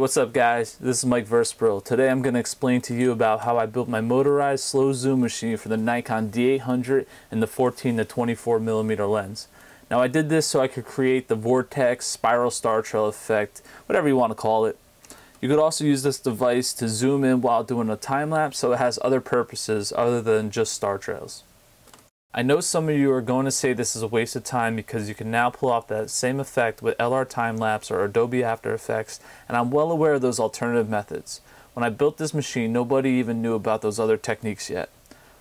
What's up guys? This is Mike Versprill. Today I'm going to explain to you about how I built my motorized slow zoom machine for the Nikon D800 and the 14 to 24 millimeter lens. Now I did this so I could create the vortex, spiral star trail effect, whatever you want to call it. You could also use this device to zoom in while doing a time lapse so it has other purposes other than just star trails. I know some of you are going to say this is a waste of time because you can now pull off that same effect with LR Time Lapse or Adobe After Effects, and I'm well aware of those alternative methods. When I built this machine, nobody even knew about those other techniques yet.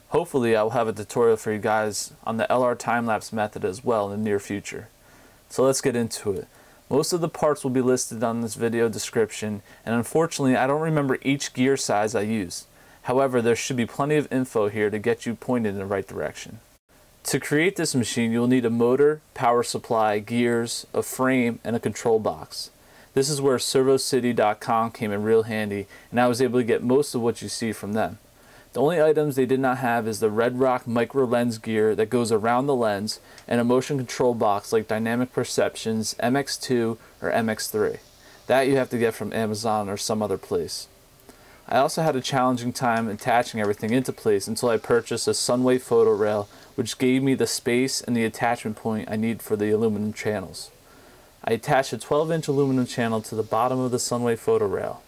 Hopefully, I will have a tutorial for you guys on the LR Time Lapse method as well in the near future. So let's get into it. Most of the parts will be listed on this video description, and unfortunately, I don't remember each gear size I used. However, there should be plenty of info here to get you pointed in the right direction. To create this machine, you'll need a motor, power supply, gears, a frame, and a control box. This is where ServoCity.com came in real handy, and I was able to get most of what you see from them. The only items they did not have is the Redrock micro lens gear that goes around the lens and a motion control box like Dynamic Perceptions MX2 or MX3. That you have to get from Amazon or some other place. I also had a challenging time attaching everything into place until I purchased a Sunwayfoto rail which gave me the space and the attachment point I need for the aluminum channels. I attached a 12 inch aluminum channel to the bottom of the Sunwayfoto rail.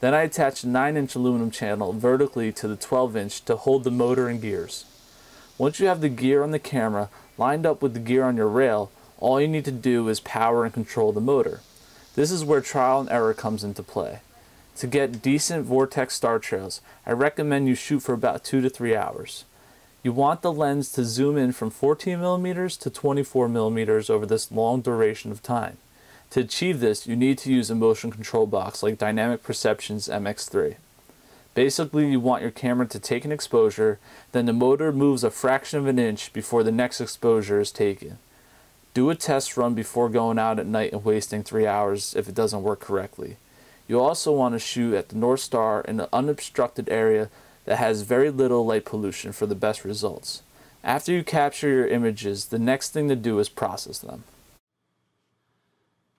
Then I attached a 9 inch aluminum channel vertically to the 12 inch to hold the motor and gears. Once you have the gear on the camera lined up with the gear on your rail, all you need to do is power and control the motor. This is where trial and error comes into play. To get decent vortex star trails, I recommend you shoot for about 2 to 3 hours. You want the lens to zoom in from 14 millimeters to 24 millimeters over this long duration of time. To achieve this, you need to use a motion control box like Dynamic Perceptions MX3. Basically, you want your camera to take an exposure, then the motor moves a fraction of an inch before the next exposure is taken. Do a test run before going out at night and wasting 3 hours if it doesn't work correctly. You also want to shoot at the North Star in an unobstructed area that has very little light pollution for the best results. After you capture your images, the next thing to do is process them.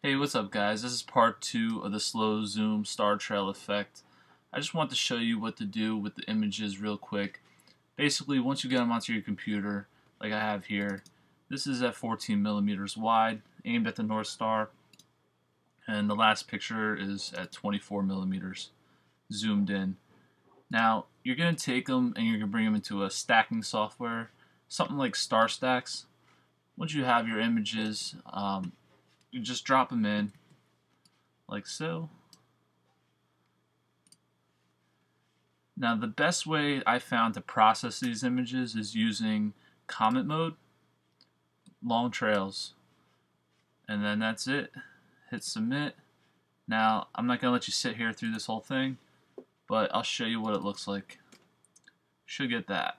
Hey, what's up guys? This is part two of the slow zoom star trail effect. I just want to show you what to do with the images real quick. Basically, once you get them onto your computer, like I have here, this is at 14 millimeters wide, aimed at the North Star, and the last picture is at 24 millimeters, zoomed in. Now, you're going to take them and you're going to bring them into a stacking software, something like StarStax. Once you have your images, um, you just drop them in like so. Now, the best way I found to process these images is using comet mode, long trails, and then that's it. Hit submit. Now, I'm not going to let you sit here through this whole thing but I'll show you what it looks like. Should get that.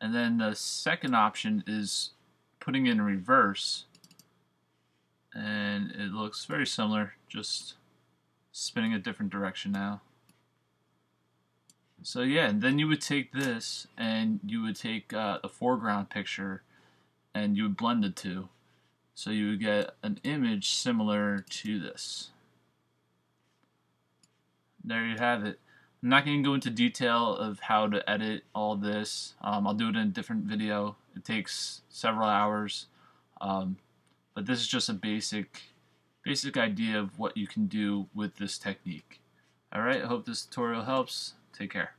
And then the second option is putting in reverse and it looks very similar just spinning a different direction now. So yeah, and then you would take this and you would take uh, a foreground picture and you would blend the two. So you would get an image similar to this there you have it. I'm not going to go into detail of how to edit all this. Um, I'll do it in a different video. It takes several hours. Um, but this is just a basic basic idea of what you can do with this technique. Alright, I hope this tutorial helps. Take care.